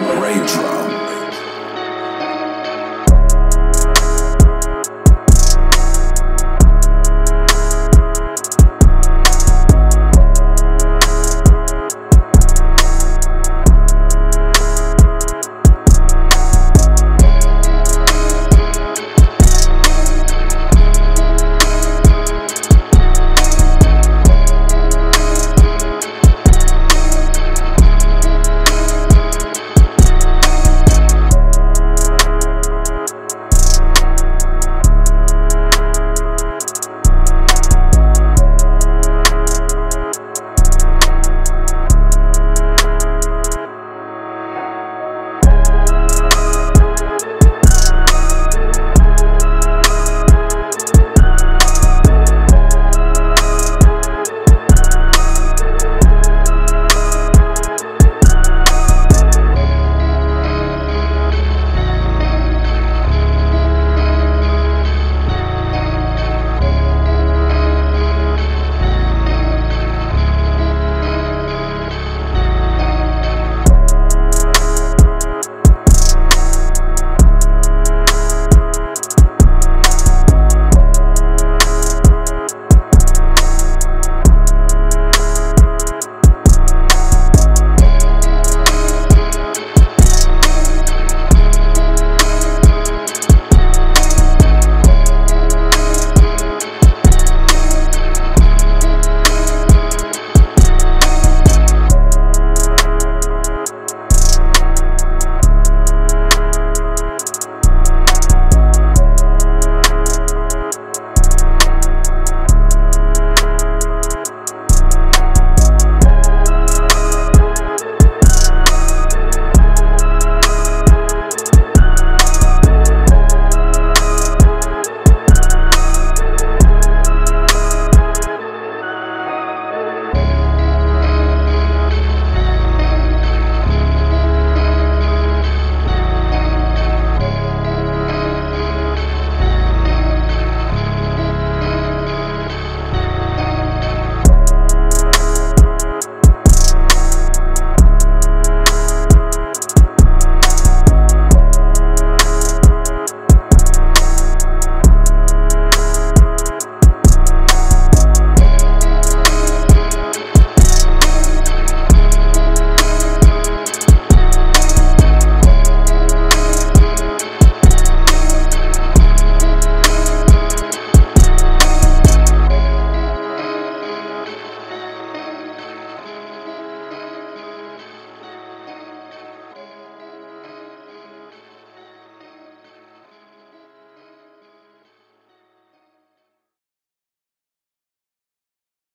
Raindrop.